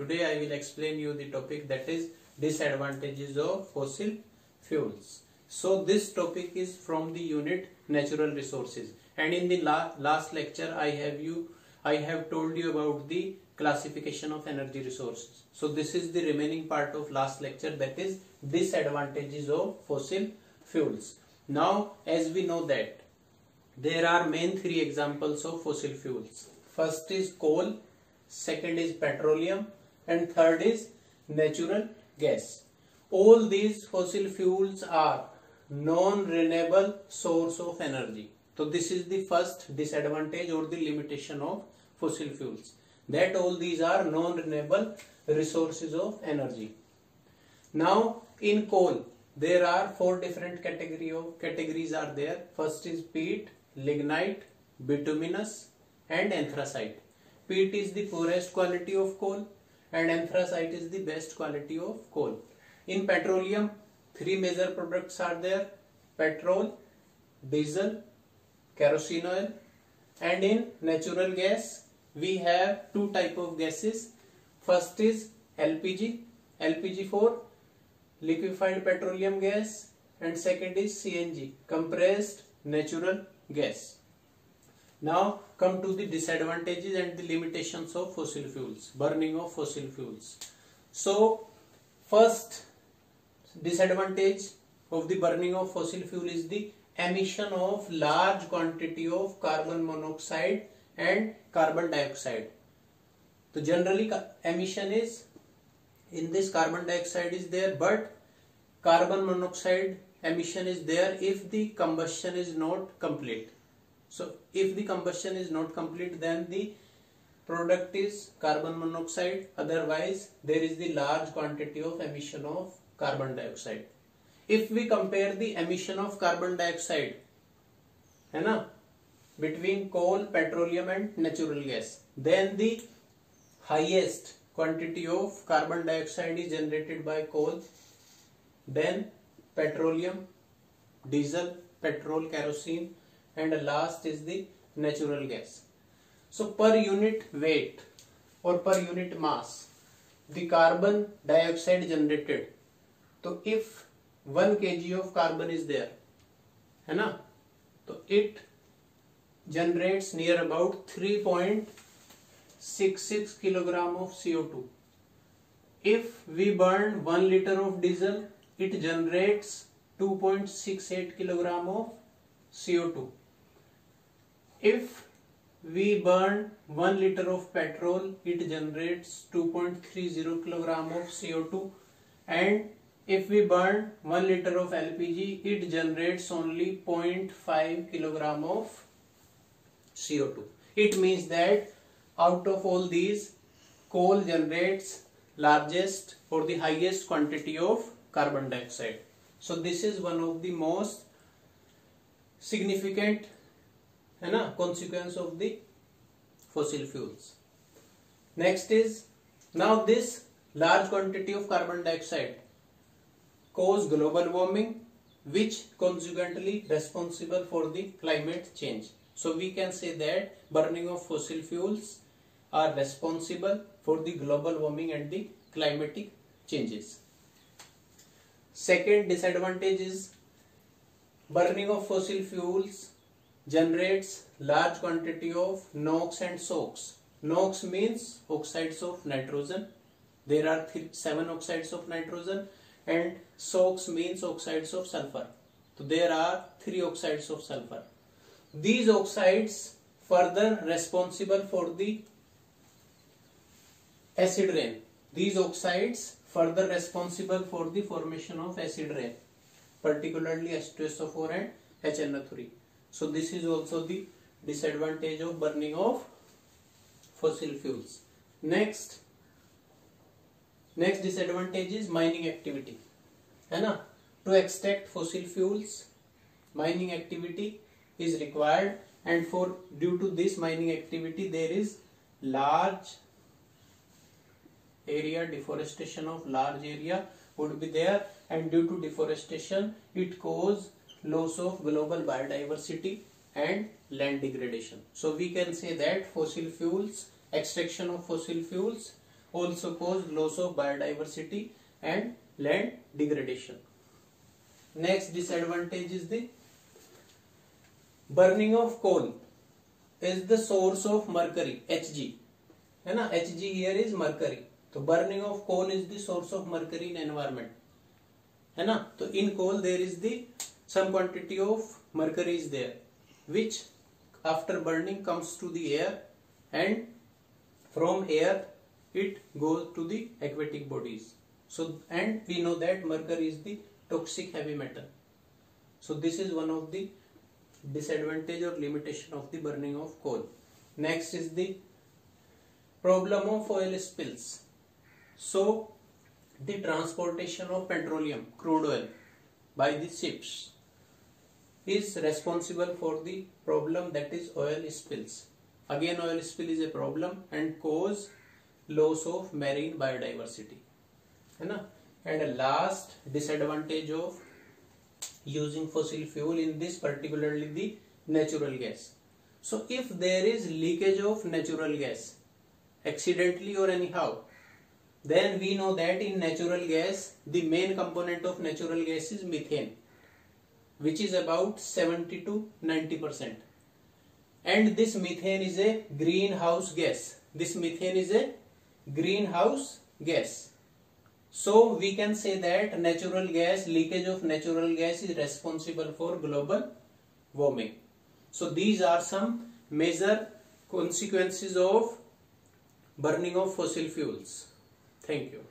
Today I will explain you the topic that is disadvantages of fossil fuels. So this topic is from the unit natural resources and in the la last lecture I have you I have told you about the classification of energy resources. So this is the remaining part of last lecture that is disadvantages of fossil fuels. Now as we know that there are main three examples of fossil fuels. First is coal, second is petroleum and third is natural gas. All these fossil fuels are non-renewable source of energy. So this is the first disadvantage or the limitation of fossil fuels. That all these are non-renewable resources of energy. Now in coal there are four different category of categories are there. First is peat, lignite, bituminous and anthracite. Peat is the poorest quality of coal and anthracite is the best quality of coal. In petroleum, three major products are there. Petrol, diesel, kerosene oil and in natural gas we have two type of gases. First is LPG, LPG for liquefied petroleum gas and second is CNG, compressed natural gas. Now come to the disadvantages and the limitations of fossil fuels, burning of fossil fuels. So first disadvantage of the burning of fossil fuel is the emission of large quantity of carbon monoxide and carbon dioxide. So generally emission is in this carbon dioxide is there but carbon monoxide emission is there if the combustion is not complete so if the combustion is not complete then the product is carbon monoxide. Otherwise there is the large quantity of emission of carbon dioxide. If we compare the emission of carbon dioxide है ना between coal petroleum and natural gas then the highest quantity of carbon dioxide is generated by coal then petroleum diesel petrol kerosene and last is natural gas so per unit weight or per unit mass mass, dioxide generated तो if one K G of carbon is there है ना? तो it generates near about three point six six kilogram of CO two if we burn one litre of diesel it generates two point six eight kilogram of CO two if we burn 1 liter of petrol, it generates 2.30 kilogram of CO2 and if we burn 1 liter of LPG, it generates only 0.5 kilogram of CO2. It means that out of all these, coal generates largest or the highest quantity of carbon dioxide. So this is one of the most significant है ना? Consequence of the fossil fuels. Next is now this large quantity of carbon dioxide cause global warming which consequently responsible for the climate change. So we can say that burning of fossil fuels are responsible for the global warming and the climatic changes. Second disadvantage is burning of fossil fuels generates large quantity of NOx and SOx. NOx means oxides of nitrogen. There are seven oxides of nitrogen and SOx means oxides of sulfur. So there are three oxides of sulfur. These oxides further responsible for the acid rain. These oxides further responsible for the formation of acid rain, particularly H2SO4 and HNO3. So this is also the disadvantage of burning of fossil fuels. Next, next disadvantage is mining activity. है ना? To extract fossil fuels, mining activity is required and for due to this mining activity there is large area deforestation of large area would be there and due to deforestation it cause loss of global biodiversity and land degradation. So we can say that fossil fuels, extraction of fossil fuels also cause loss of biodiversity and land degradation. Next disadvantage is the burning of coal is the source of mercury Hg. है ना Hg here is mercury. तो burning of coal is the source of mercury in environment. है ना तो in coal there is the some quantity of mercury is there which after burning comes to the air and from air it goes to the aquatic bodies. So and we know that mercury is the toxic heavy metal. So this is one of the disadvantage or limitation of the burning of coal. Next is the problem of oil spills. So the transportation of petroleum crude oil by the ships is responsible for the problem that is oil spills. Again oil spill is a problem and cause loss of marine biodiversity. and last disadvantage of using fossil fuel in this particularly the natural gas. So if there is leakage of natural gas accidentally or anyhow then we know that in natural gas the main component of natural gas is methane which is about 70 to 90 percent and this methane is a greenhouse gas this methane is a greenhouse gas so we can say that natural gas, leakage of natural gas is responsible for global warming. So these are some major consequences of burning of fossil fuels. Thank you.